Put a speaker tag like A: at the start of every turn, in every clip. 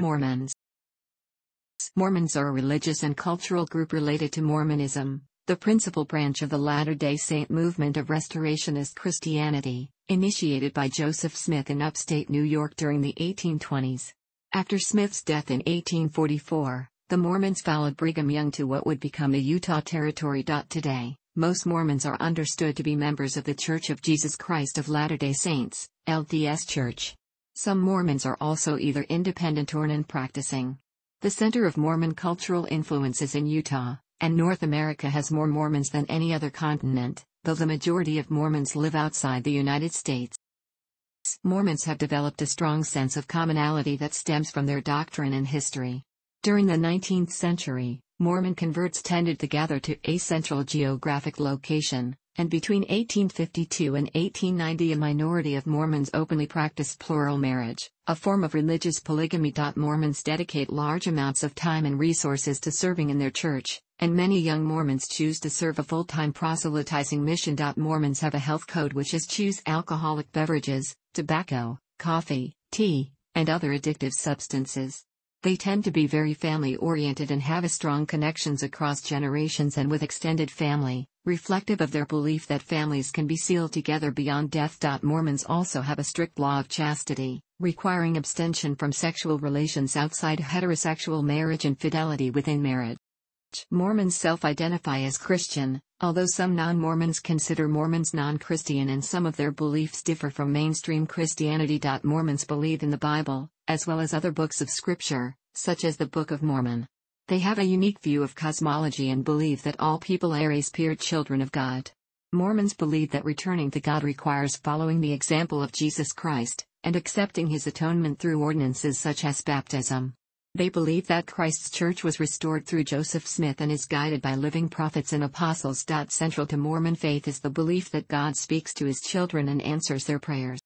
A: Mormons Mormons are a religious and cultural group related to Mormonism, the principal branch of the Latter-day Saint movement of Restorationist Christianity, initiated by Joseph Smith in upstate New York during the 1820s. After Smith's death in 1844, the Mormons followed Brigham Young to what would become the Utah Territory. Today, most Mormons are understood to be members of the Church of Jesus Christ of Latter-day Saints, LDS Church. Some Mormons are also either independent or non-practicing. The center of Mormon cultural influences in Utah, and North America has more Mormons than any other continent, though the majority of Mormons live outside the United States. Mormons have developed a strong sense of commonality that stems from their doctrine and history. During the 19th century, Mormon converts tended to gather to a central geographic location, and between 1852 and 1890 a minority of Mormons openly practiced plural marriage, a form of religious polygamy. Mormons dedicate large amounts of time and resources to serving in their church, and many young Mormons choose to serve a full-time proselytizing mission. Mormons have a health code which is choose alcoholic beverages, tobacco, coffee, tea, and other addictive substances. They tend to be very family oriented and have a strong connections across generations and with extended family, reflective of their belief that families can be sealed together beyond death. Mormons also have a strict law of chastity, requiring abstention from sexual relations outside heterosexual marriage and fidelity within marriage. Mormons self identify as Christian, although some non Mormons consider Mormons non Christian and some of their beliefs differ from mainstream Christianity. Mormons believe in the Bible, as well as other books of Scripture, such as the Book of Mormon. They have a unique view of cosmology and believe that all people are as pure children of God. Mormons believe that returning to God requires following the example of Jesus Christ, and accepting his atonement through ordinances such as baptism. They believe that Christ's church was restored through Joseph Smith and is guided by living prophets and apostles. Central to Mormon faith is the belief that God speaks to his children and answers their prayers.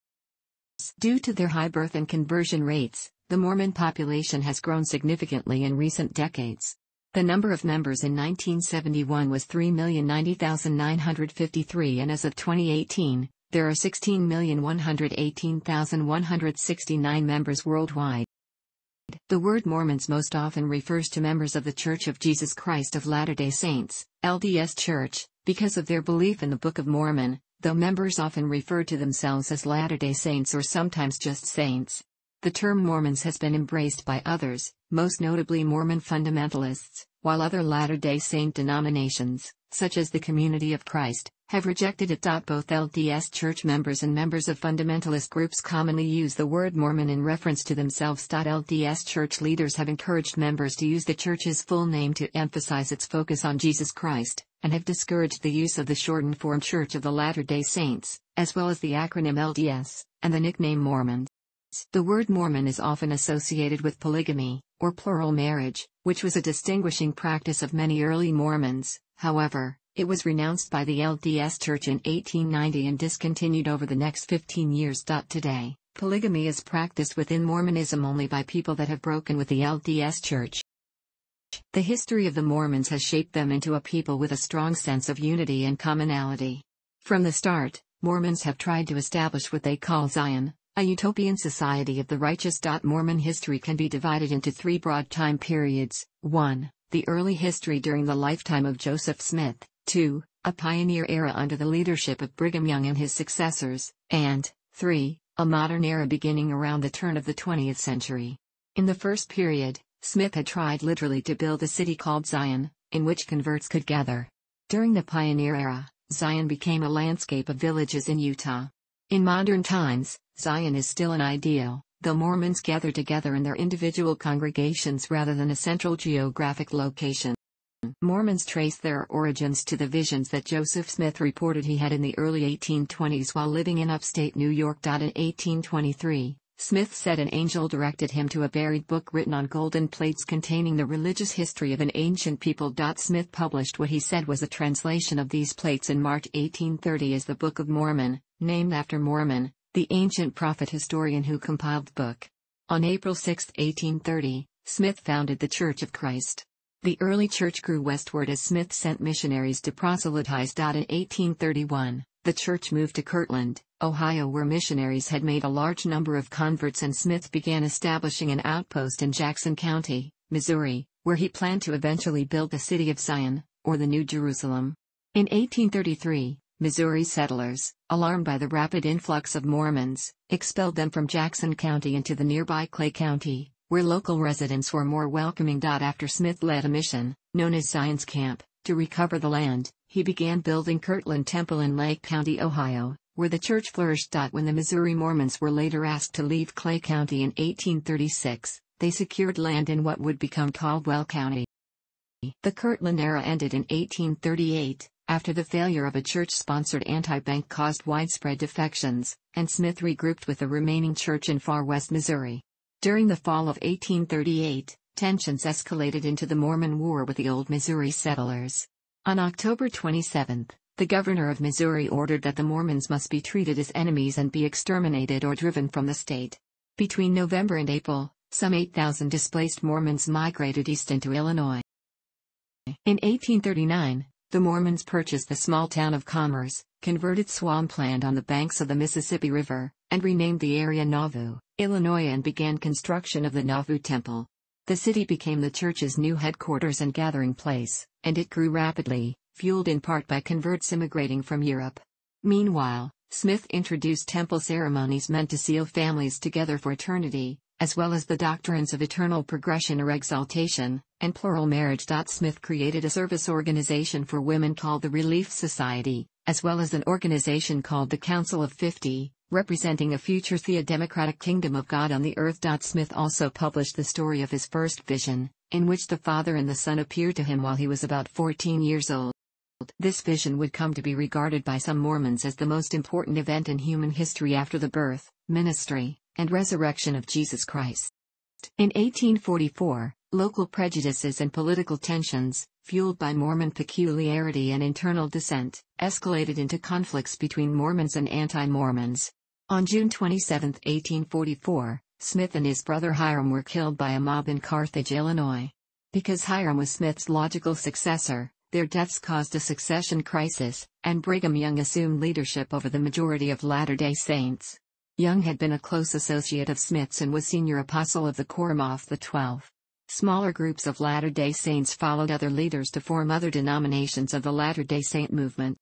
A: Due to their high birth and conversion rates, the Mormon population has grown significantly in recent decades. The number of members in 1971 was 3,090,953 and as of 2018, there are 16,118,169 members worldwide. The word Mormons most often refers to members of the Church of Jesus Christ of Latter-day Saints, LDS Church, because of their belief in the Book of Mormon, though members often refer to themselves as Latter-day Saints or sometimes just Saints. The term Mormons has been embraced by others, most notably Mormon fundamentalists, while other Latter-day Saint denominations, such as the Community of Christ, have rejected it. Both LDS Church members and members of fundamentalist groups commonly use the word Mormon in reference to themselves. LDS Church leaders have encouraged members to use the Church's full name to emphasize its focus on Jesus Christ, and have discouraged the use of the shortened form Church of the Latter day Saints, as well as the acronym LDS, and the nickname Mormon. The word Mormon is often associated with polygamy, or plural marriage, which was a distinguishing practice of many early Mormons, however, it was renounced by the LDS Church in 1890 and discontinued over the next 15 years. Today, polygamy is practiced within Mormonism only by people that have broken with the LDS Church. The history of the Mormons has shaped them into a people with a strong sense of unity and commonality. From the start, Mormons have tried to establish what they call Zion, a utopian society of the righteous. Mormon history can be divided into three broad time periods 1. The early history during the lifetime of Joseph Smith, 2. A pioneer era under the leadership of Brigham Young and his successors, and 3. A modern era beginning around the turn of the 20th century. In the first period, Smith had tried literally to build a city called Zion, in which converts could gather. During the pioneer era, Zion became a landscape of villages in Utah. In modern times, Zion is still an ideal, though Mormons gather together in their individual congregations rather than a central geographic location. Mormons trace their origins to the visions that Joseph Smith reported he had in the early 1820s while living in upstate New York. In 1823, Smith said an angel directed him to a buried book written on golden plates containing the religious history of an ancient people. Smith published what he said was a translation of these plates in March 1830 as the Book of Mormon, named after Mormon, the ancient prophet historian who compiled the book. On April 6, 1830, Smith founded the Church of Christ. The early church grew westward as Smith sent missionaries to proselytize. In 1831, the church moved to Kirtland, Ohio where missionaries had made a large number of converts and Smith began establishing an outpost in Jackson County, Missouri, where he planned to eventually build the city of Zion, or the New Jerusalem. In 1833, Missouri settlers, alarmed by the rapid influx of Mormons, expelled them from Jackson County into the nearby Clay County, where local residents were more welcoming. After Smith led a mission, known as Zion's Camp, to recover the land, he began building Kirtland Temple in Lake County, Ohio, where the church flourished. When the Missouri Mormons were later asked to leave Clay County in 1836, they secured land in what would become Caldwell County. The Kirtland era ended in 1838, after the failure of a church-sponsored anti-bank caused widespread defections, and Smith regrouped with the remaining church in far west Missouri. During the fall of 1838, tensions escalated into the Mormon War with the old Missouri settlers. On October 27, the governor of Missouri ordered that the Mormons must be treated as enemies and be exterminated or driven from the state. Between November and April, some 8,000 displaced Mormons migrated east into Illinois. In 1839, the Mormons purchased the small town of Commerce, converted swampland on the banks of the Mississippi River, and renamed the area Nauvoo, Illinois and began construction of the Nauvoo Temple. The city became the church's new headquarters and gathering place, and it grew rapidly, fueled in part by converts immigrating from Europe. Meanwhile, Smith introduced temple ceremonies meant to seal families together for eternity, as well as the doctrines of eternal progression or exaltation, and plural marriage. Smith created a service organization for women called the Relief Society, as well as an organization called the Council of Fifty, representing a future theodemocratic kingdom of God on the earth. Smith also published the story of his first vision, in which the Father and the Son appeared to him while he was about 14 years old. This vision would come to be regarded by some Mormons as the most important event in human history after the birth, ministry, and resurrection of Jesus Christ. In 1844, local prejudices and political tensions, fueled by Mormon peculiarity and internal dissent, escalated into conflicts between Mormons and anti-Mormons. On June 27, 1844, Smith and his brother Hyrum were killed by a mob in Carthage, Illinois. Because Hyrum was Smith's logical successor, their deaths caused a succession crisis, and Brigham Young assumed leadership over the majority of Latter-day Saints. Young had been a close associate of Smith's and was senior apostle of the Quorum of the Twelve. Smaller groups of Latter-day Saints followed other leaders to form other denominations of the Latter-day Saint movement.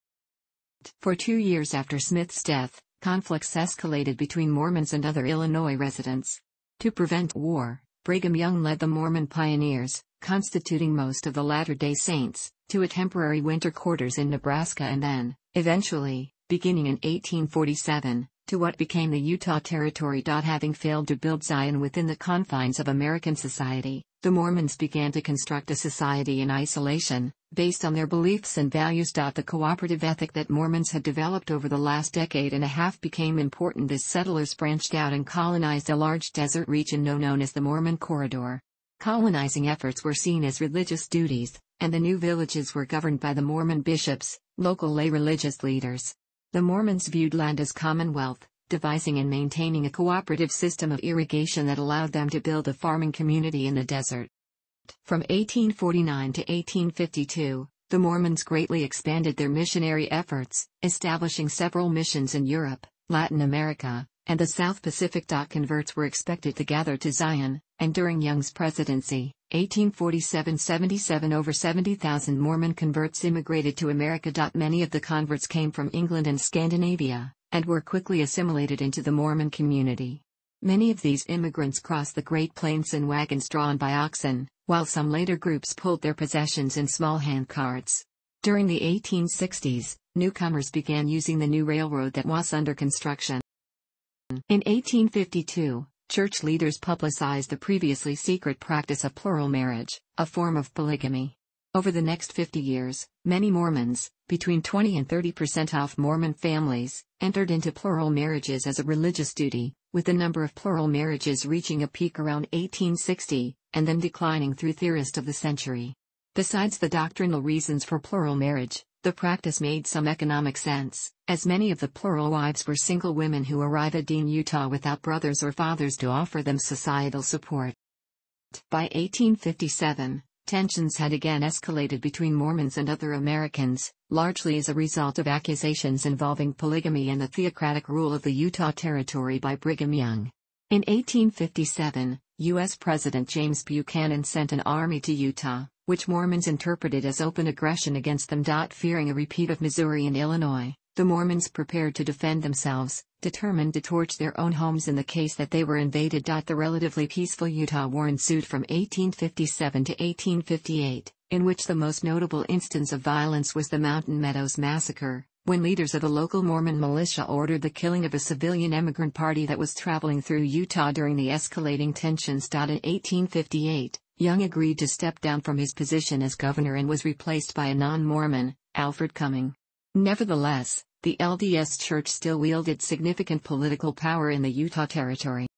A: For two years after Smith's death, conflicts escalated between Mormons and other Illinois residents. To prevent war, Brigham Young led the Mormon pioneers, constituting most of the Latter-day Saints, to a temporary winter quarters in Nebraska and then, eventually, beginning in 1847, to what became the Utah Territory. Having failed to build Zion within the confines of American society, the Mormons began to construct a society in isolation, based on their beliefs and values. The cooperative ethic that Mormons had developed over the last decade and a half became important as settlers branched out and colonized a large desert region known as the Mormon Corridor. Colonizing efforts were seen as religious duties, and the new villages were governed by the Mormon bishops, local lay religious leaders. The Mormons viewed land as commonwealth, devising and maintaining a cooperative system of irrigation that allowed them to build a farming community in the desert. From 1849 to 1852, the Mormons greatly expanded their missionary efforts, establishing several missions in Europe, Latin America, and the South Pacific. Converts were expected to gather to Zion, and during Young's presidency, 1847-77 over 70,000 Mormon converts immigrated to America. Many of the converts came from England and Scandinavia, and were quickly assimilated into the Mormon community. Many of these immigrants crossed the Great Plains in wagons drawn by oxen, while some later groups pulled their possessions in small hand carts. During the 1860s, newcomers began using the new railroad that was under construction. In 1852, church leaders publicized the previously secret practice of plural marriage, a form of polygamy. Over the next 50 years, many Mormons, between 20 and 30 percent of Mormon families, entered into plural marriages as a religious duty, with the number of plural marriages reaching a peak around 1860, and then declining through theorist of the century. Besides the doctrinal reasons for plural marriage, the practice made some economic sense, as many of the plural wives were single women who arrive at Dean, Utah without brothers or fathers to offer them societal support. By 1857, Tensions had again escalated between Mormons and other Americans, largely as a result of accusations involving polygamy and the theocratic rule of the Utah Territory by Brigham Young. In 1857, U.S. President James Buchanan sent an army to Utah, which Mormons interpreted as open aggression against them. Fearing a repeat of Missouri and Illinois, the Mormons prepared to defend themselves, determined to torch their own homes in the case that they were invaded. The relatively peaceful Utah War ensued from 1857 to 1858, in which the most notable instance of violence was the Mountain Meadows Massacre, when leaders of the local Mormon militia ordered the killing of a civilian emigrant party that was traveling through Utah during the escalating tensions. In 1858, Young agreed to step down from his position as governor and was replaced by a non Mormon, Alfred Cumming. Nevertheless, the LDS Church still wielded significant political power in the Utah Territory.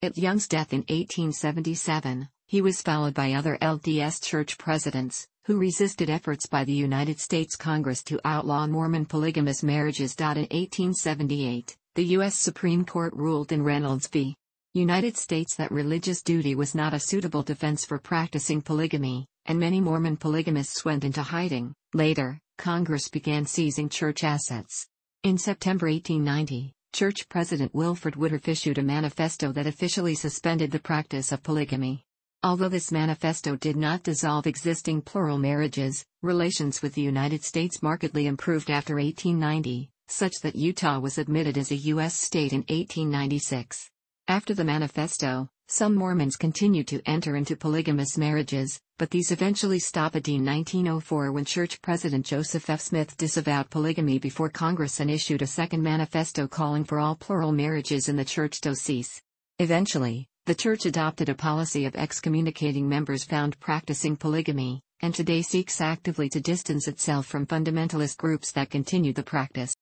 A: At Young's death in 1877, he was followed by other LDS Church presidents, who resisted efforts by the United States Congress to outlaw Mormon polygamous marriages. In 1878, the U.S. Supreme Court ruled in Reynolds v. United States that religious duty was not a suitable defense for practicing polygamy, and many Mormon polygamists went into hiding. Later, Congress began seizing church assets. In September 1890, Church President Wilford Woodruff issued a manifesto that officially suspended the practice of polygamy. Although this manifesto did not dissolve existing plural marriages, relations with the United States markedly improved after 1890, such that Utah was admitted as a U.S. state in 1896. After the manifesto, some Mormons continued to enter into polygamous marriages, but these eventually stopped in 1904 when Church President Joseph F. Smith disavowed polygamy before Congress and issued a second manifesto calling for all plural marriages in the church to cease. Eventually, the church adopted a policy of excommunicating members found practicing polygamy, and today seeks actively to distance itself from fundamentalist groups that continue the practice.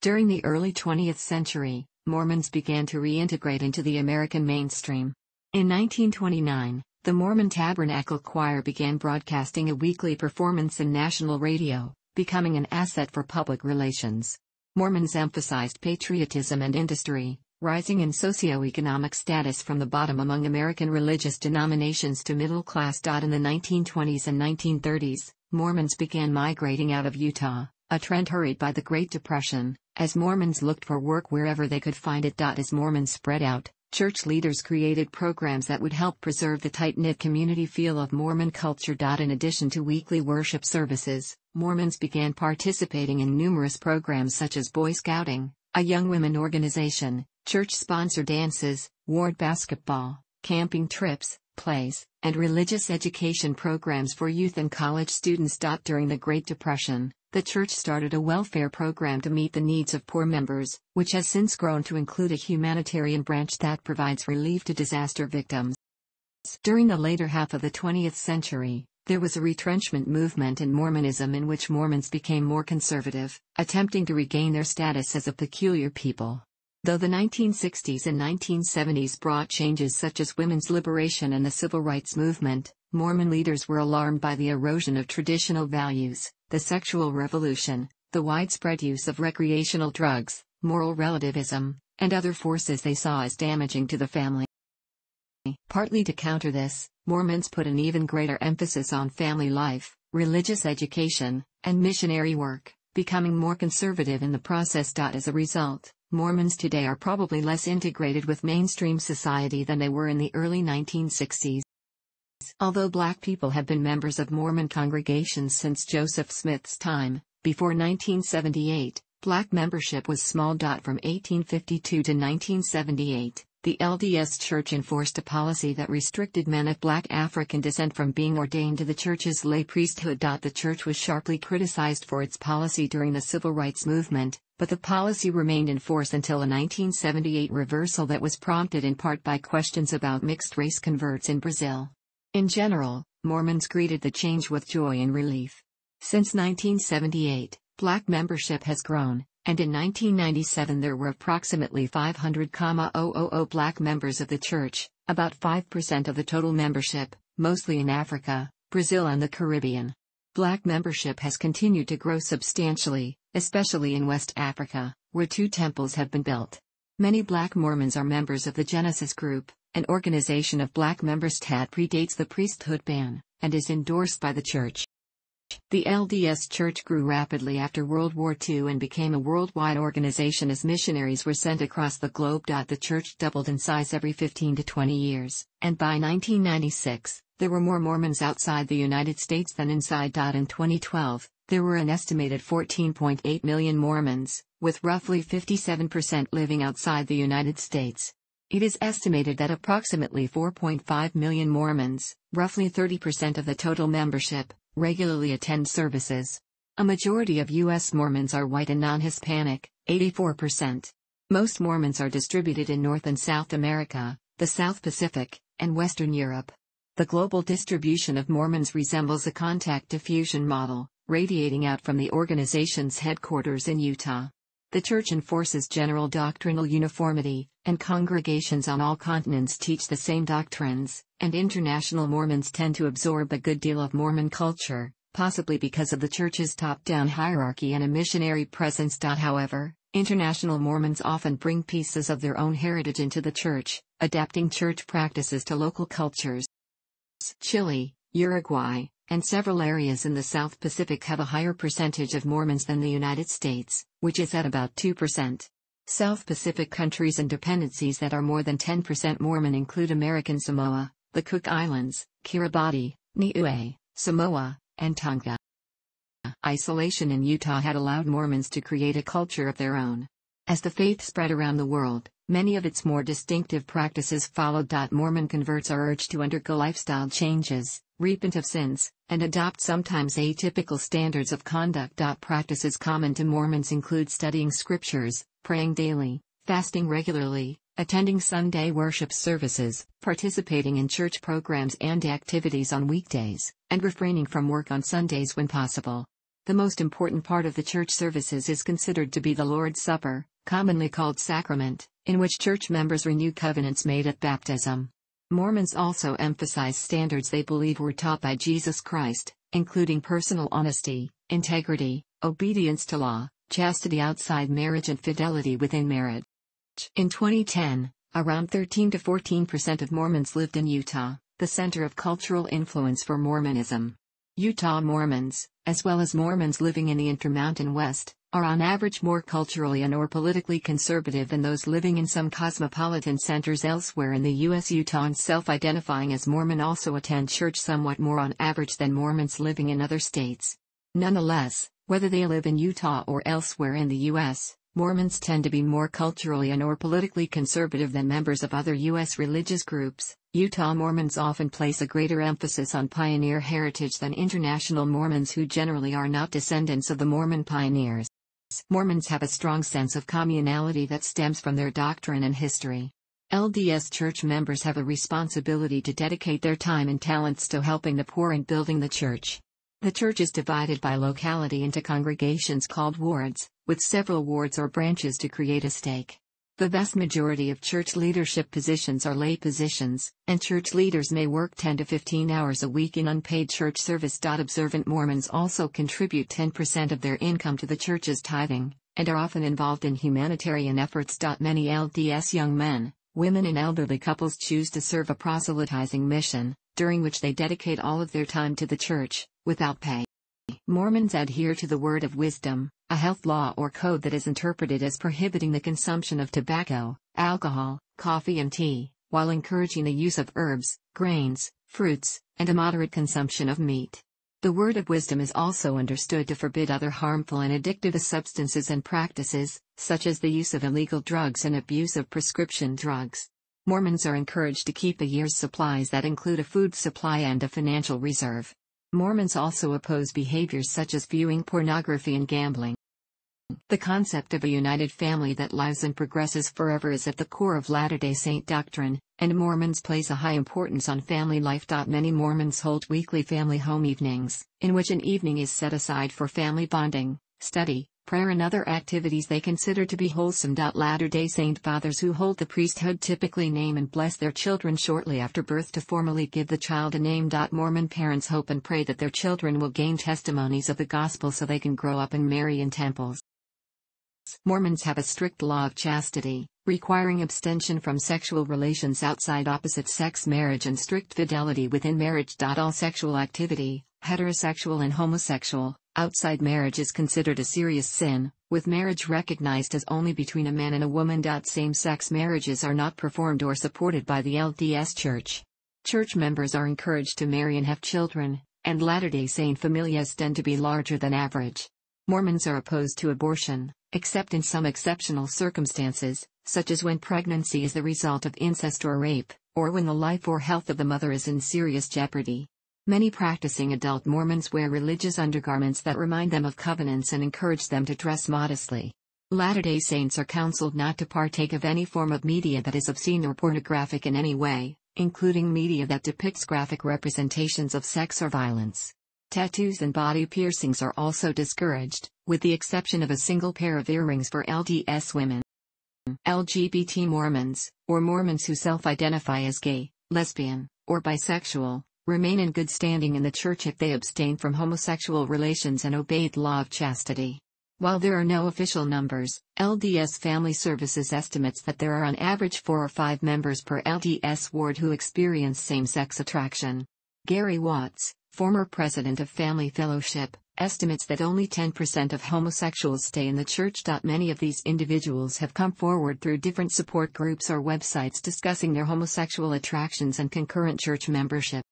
A: During the early 20th century, Mormons began to reintegrate into the American mainstream. In 1929, the Mormon Tabernacle Choir began broadcasting a weekly performance in national radio, becoming an asset for public relations. Mormons emphasized patriotism and industry, rising in socioeconomic status from the bottom among American religious denominations to middle class. In the 1920s and 1930s, Mormons began migrating out of Utah, a trend hurried by the Great Depression, as Mormons looked for work wherever they could find it. As Mormons spread out, church leaders created programs that would help preserve the tight knit community feel of Mormon culture. In addition to weekly worship services, Mormons began participating in numerous programs such as Boy Scouting, a young women organization, church sponsored dances, ward basketball, camping trips, plays, and religious education programs for youth and college students. During the Great Depression, the church started a welfare program to meet the needs of poor members, which has since grown to include a humanitarian branch that provides relief to disaster victims. During the later half of the 20th century, there was a retrenchment movement in Mormonism in which Mormons became more conservative, attempting to regain their status as a peculiar people. Though the 1960s and 1970s brought changes such as women's liberation and the civil rights movement, Mormon leaders were alarmed by the erosion of traditional values, the sexual revolution, the widespread use of recreational drugs, moral relativism, and other forces they saw as damaging to the family. Partly to counter this, Mormons put an even greater emphasis on family life, religious education, and missionary work, becoming more conservative in the process. As a result, Mormons today are probably less integrated with mainstream society than they were in the early 1960s. Although black people have been members of Mormon congregations since Joseph Smith's time, before 1978, black membership was small. From 1852 to 1978, the LDS Church enforced a policy that restricted men of black African descent from being ordained to the church's lay priesthood. The church was sharply criticized for its policy during the civil rights movement, but the policy remained in force until a 1978 reversal that was prompted in part by questions about mixed race converts in Brazil. In general, Mormons greeted the change with joy and relief. Since 1978, black membership has grown, and in 1997 there were approximately 500,000 black members of the church, about 5% of the total membership, mostly in Africa, Brazil and the Caribbean. Black membership has continued to grow substantially, especially in West Africa, where two temples have been built. Many black Mormons are members of the Genesis group, an organization of black members that predates the priesthood ban, and is endorsed by the Church. The LDS Church grew rapidly after World War II and became a worldwide organization as missionaries were sent across the globe. The church doubled in size every 15 to 20 years, and by 1996, there were more Mormons outside the United States than inside. In 2012, there were an estimated 14.8 million Mormons, with roughly 57% living outside the United States. It is estimated that approximately 4.5 million Mormons, roughly 30% of the total membership, regularly attend services. A majority of U.S. Mormons are white and non Hispanic, 84%. Most Mormons are distributed in North and South America, the South Pacific, and Western Europe. The global distribution of Mormons resembles a contact diffusion model, radiating out from the organization's headquarters in Utah. The Church enforces general doctrinal uniformity, and congregations on all continents teach the same doctrines, and international Mormons tend to absorb a good deal of Mormon culture, possibly because of the Church's top down hierarchy and a missionary presence. However, international Mormons often bring pieces of their own heritage into the Church, adapting Church practices to local cultures. Chile, Uruguay, and several areas in the South Pacific have a higher percentage of Mormons than the United States, which is at about 2%. South Pacific countries and dependencies that are more than 10% Mormon include American Samoa, the Cook Islands, Kiribati, Niue, Samoa, and Tonga. Isolation in Utah had allowed Mormons to create a culture of their own. As the faith spread around the world, many of its more distinctive practices followed. Mormon converts are urged to undergo lifestyle changes, repent of sins, and adopt sometimes atypical standards of conduct. Practices common to Mormons include studying scriptures, praying daily, fasting regularly, attending Sunday worship services, participating in church programs and activities on weekdays, and refraining from work on Sundays when possible. The most important part of the church services is considered to be the Lord's Supper, commonly called sacrament, in which church members renew covenants made at baptism. Mormons also emphasize standards they believe were taught by Jesus Christ, including personal honesty, integrity, obedience to law, chastity outside marriage, and fidelity within marriage. In 2010, around 13 to 14 percent of Mormons lived in Utah, the center of cultural influence for Mormonism. Utah Mormons, as well as Mormons living in the Intermountain West, are on average more culturally and or politically conservative than those living in some cosmopolitan centers elsewhere in the U.S. Utahns self-identifying as Mormon also attend church somewhat more on average than Mormons living in other states. Nonetheless, whether they live in Utah or elsewhere in the U.S., Mormons tend to be more culturally and or politically conservative than members of other U.S. religious groups. Utah Mormons often place a greater emphasis on pioneer heritage than international Mormons who generally are not descendants of the Mormon pioneers. Mormons have a strong sense of communality that stems from their doctrine and history. LDS Church members have a responsibility to dedicate their time and talents to helping the poor and building the church. The church is divided by locality into congregations called wards, with several wards or branches to create a stake. The vast majority of church leadership positions are lay positions, and church leaders may work 10 to 15 hours a week in unpaid church service. Observant Mormons also contribute 10% of their income to the church's tithing, and are often involved in humanitarian efforts. Many LDS young men, women, and elderly couples choose to serve a proselytizing mission, during which they dedicate all of their time to the church, without pay. Mormons adhere to the word of wisdom, a health law or code that is interpreted as prohibiting the consumption of tobacco, alcohol, coffee, and tea, while encouraging the use of herbs, grains, fruits, and a moderate consumption of meat. The word of wisdom is also understood to forbid other harmful and addictive substances and practices, such as the use of illegal drugs and abuse of prescription drugs. Mormons are encouraged to keep a year's supplies that include a food supply and a financial reserve. Mormons also oppose behaviors such as viewing pornography and gambling. The concept of a united family that lives and progresses forever is at the core of Latter day Saint doctrine, and Mormons place a high importance on family life. Many Mormons hold weekly family home evenings, in which an evening is set aside for family bonding, study, prayer, and other activities they consider to be wholesome. Latter day Saint fathers who hold the priesthood typically name and bless their children shortly after birth to formally give the child a name. Mormon parents hope and pray that their children will gain testimonies of the gospel so they can grow up and marry in temples. Mormons have a strict law of chastity, requiring abstention from sexual relations outside opposite sex marriage and strict fidelity within marriage. All sexual activity, heterosexual and homosexual, outside marriage is considered a serious sin, with marriage recognized as only between a man and a woman. Same sex marriages are not performed or supported by the LDS Church. Church members are encouraged to marry and have children, and Latter day Saint familias tend to be larger than average. Mormons are opposed to abortion, except in some exceptional circumstances, such as when pregnancy is the result of incest or rape, or when the life or health of the mother is in serious jeopardy. Many practicing adult Mormons wear religious undergarments that remind them of covenants and encourage them to dress modestly. Latter day Saints are counseled not to partake of any form of media that is obscene or pornographic in any way, including media that depicts graphic representations of sex or violence. Tattoos and body piercings are also discouraged, with the exception of a single pair of earrings for LDS women. LGBT Mormons, or Mormons who self identify as gay, lesbian, or bisexual, remain in good standing in the Church if they abstain from homosexual relations and obey the law of chastity. While there are no official numbers, LDS Family Services estimates that there are on average four or five members per LDS ward who experience same sex attraction. Gary Watts, former president of Family Fellowship, estimates that only 10% of homosexuals stay in the church. Many of these individuals have come forward through different support groups or websites discussing their homosexual attractions and concurrent church membership.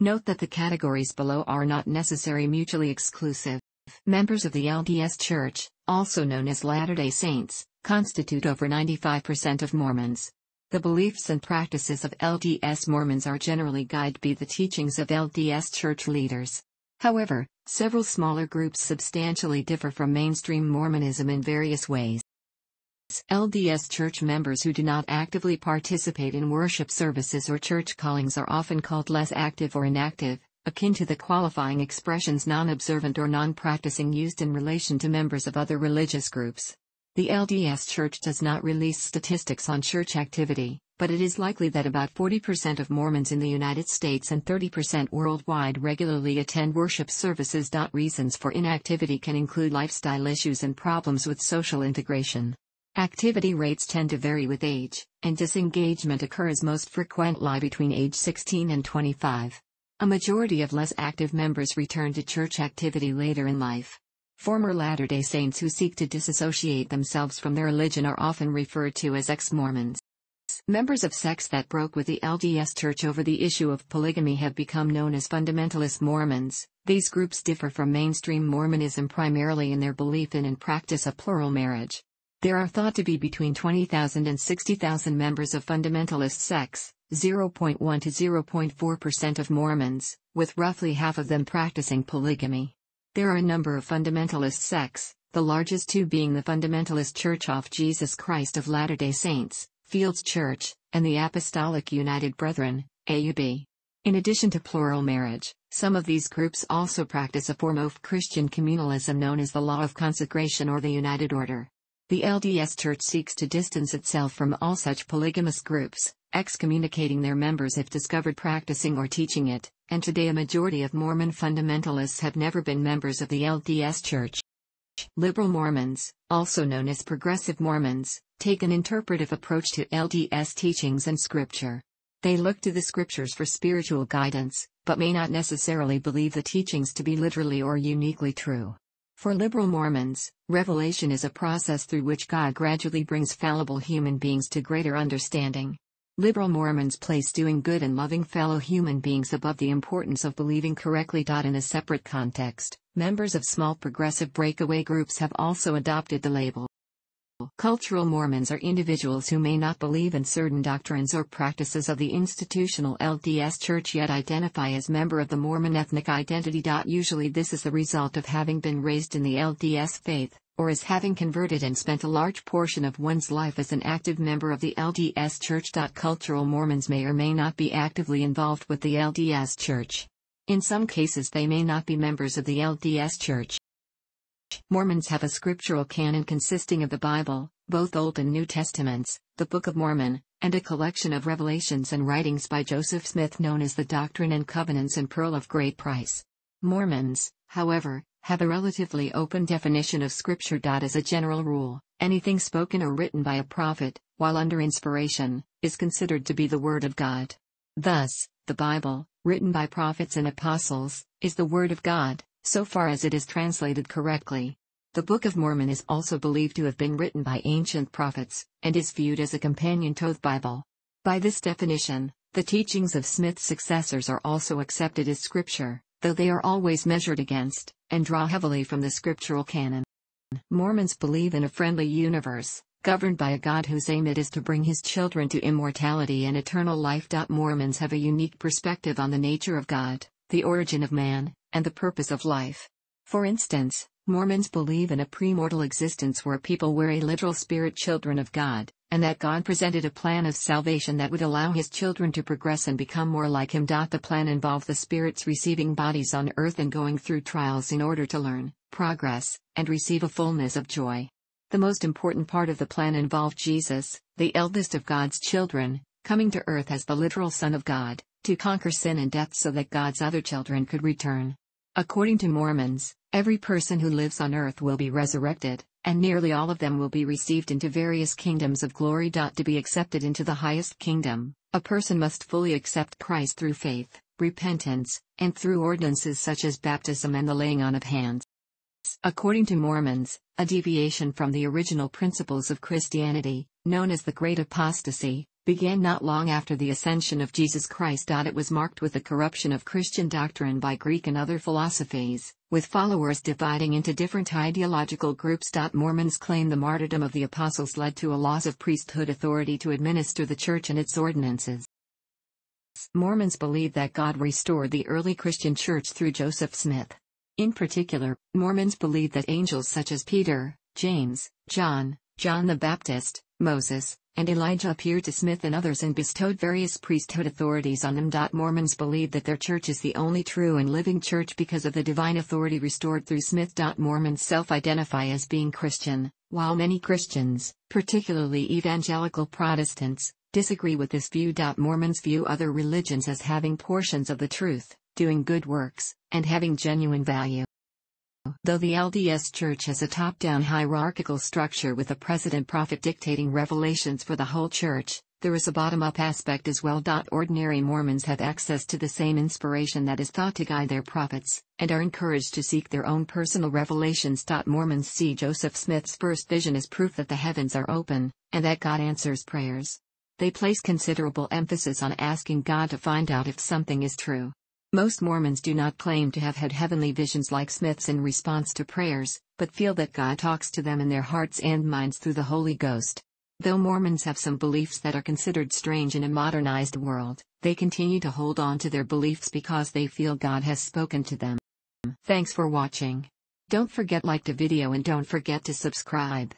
A: Note that the categories below are not necessarily mutually exclusive. Members of the LDS Church, also known as Latter day Saints, constitute over 95% of Mormons. The beliefs and practices of LDS Mormons are generally guided by the teachings of LDS Church leaders. However, several smaller groups substantially differ from mainstream Mormonism in various ways. LDS Church members who do not actively participate in worship services or church callings are often called less active or inactive, akin to the qualifying expressions non observant or non practicing used in relation to members of other religious groups. The LDS Church does not release statistics on church activity, but it is likely that about 40% of Mormons in the United States and 30% worldwide regularly attend worship services. Reasons for inactivity can include lifestyle issues and problems with social integration. Activity rates tend to vary with age, and disengagement occurs most frequently between age 16 and 25. A majority of less active members return to church activity later in life. Former Latter day Saints who seek to disassociate themselves from their religion are often referred to as ex Mormons. Members of sects that broke with the LDS Church over the issue of polygamy have become known as fundamentalist Mormons. These groups differ from mainstream Mormonism primarily in their belief in and practice of plural marriage. There are thought to be between 20,000 and 60,000 members of fundamentalist sects, 0.1 to 0.4% of Mormons, with roughly half of them practicing polygamy. There are a number of fundamentalist sects, the largest two being the Fundamentalist Church of Jesus Christ of Latter-day Saints, FLDS Church, and the Apostolic United Brethren, AUB. In addition to plural marriage, some of these groups also practice a form of Christian communalism known as the Law of Consecration or the United Order. The LDS Church seeks to distance itself from all such polygamous groups, excommunicating their members if discovered practicing or teaching it, and today a majority of Mormon fundamentalists have never been members of the LDS Church. Liberal Mormons, also known as Progressive Mormons, take an interpretive approach to LDS teachings and scripture. They look to the scriptures for spiritual guidance, but may not necessarily believe the teachings to be literally or uniquely true. For liberal Mormons, revelation is a process through which God gradually brings fallible human beings to greater understanding. Liberal Mormons place doing good and loving fellow human beings above the importance of believing correctly. In a separate context, members of small progressive breakaway groups have also adopted the label. Cultural Mormons are individuals who may not believe in certain doctrines or practices of the institutional LDS Church yet identify as member of the Mormon ethnic identity. Usually this is the result of having been raised in the LDS faith, or as having converted and spent a large portion of one's life as an active member of the LDS Church. Cultural Mormons may or may not be actively involved with the LDS Church. In some cases they may not be members of the LDS Church. Mormons have a scriptural canon consisting of the Bible, both Old and New Testaments, the Book of Mormon, and a collection of revelations and writings by Joseph Smith known as the Doctrine and Covenants and Pearl of Great Price. Mormons, however, have a relatively open definition of Scripture. As a general rule, anything spoken or written by a prophet, while under inspiration, is considered to be the Word of God. Thus, the Bible, written by prophets and apostles, is the Word of God, so far as it is translated correctly. The Book of Mormon is also believed to have been written by ancient prophets, and is viewed as a companion to the Bible. By this definition, the teachings of Smith's successors are also accepted as scripture, though they are always measured against, and draw heavily from the scriptural canon. Mormons believe in a friendly universe, governed by a God whose aim it is to bring his children to immortality and eternal life. Mormons have a unique perspective on the nature of God, the origin of man, and the purpose of life. For instance, Mormons believe in a premortal existence where people were a literal spirit children of God, and that God presented a plan of salvation that would allow his children to progress and become more like him. The plan involved the spirits receiving bodies on earth and going through trials in order to learn, progress, and receive a fullness of joy. The most important part of the plan involved Jesus, the eldest of God's children, coming to earth as the literal Son of God, to conquer sin and death so that God's other children could return. According to Mormons, every person who lives on earth will be resurrected, and nearly all of them will be received into various kingdoms of glory. To be accepted into the highest kingdom, a person must fully accept Christ through faith, repentance, and through ordinances such as baptism and the laying on of hands. According to Mormons, a deviation from the original principles of Christianity, known as the Great Apostasy, began not long after the ascension of Jesus Christ. It was marked with the corruption of Christian doctrine by Greek and other philosophies, with followers dividing into different ideological groups. Mormons claim the martyrdom of the apostles led to a loss of priesthood authority to administer the church and its ordinances. Mormons believe that God restored the early Christian church through Joseph Smith. In particular, Mormons believe that angels such as Peter, James, John, John the Baptist, Moses, and Elijah appeared to Smith and others and bestowed various priesthood authorities on them. Mormons believe that their church is the only true and living church because of the divine authority restored through Smith. Mormons self identify as being Christian, while many Christians, particularly evangelical Protestants, disagree with this view. Mormons view other religions as having portions of the truth, doing good works, and having genuine value. Though the LDS Church has a top down hierarchical structure with a president prophet dictating revelations for the whole church, there is a bottom up aspect as well. Ordinary Mormons have access to the same inspiration that is thought to guide their prophets, and are encouraged to seek their own personal revelations. Mormons see Joseph Smith's first vision as proof that the heavens are open, and that God answers prayers. They place considerable emphasis on asking God to find out if something is true. Most Mormons do not claim to have had heavenly visions like Smith's in response to prayers, but feel that God talks to them in their hearts and minds through the Holy Ghost. Though Mormons have some beliefs that are considered strange in a modernized world, they continue to hold on to their beliefs because they feel God has spoken to them. Thanks for watching. Don't forget like the video and don't forget to subscribe.